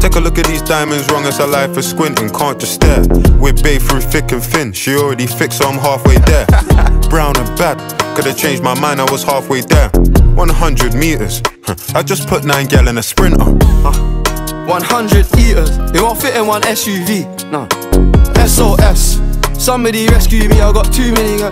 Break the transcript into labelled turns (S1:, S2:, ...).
S1: Take a look at these diamonds, wrong as a life is squinting, can't just stare. We're bae through thick and thin, she already fixed, so I'm halfway there. Brown and bad, could've changed my mind, I was halfway there. 100 meters, I just put nine gal in a sprinter.
S2: 100 eaters, it won't fit in one SUV. No. SOS, somebody rescue me, I got too many.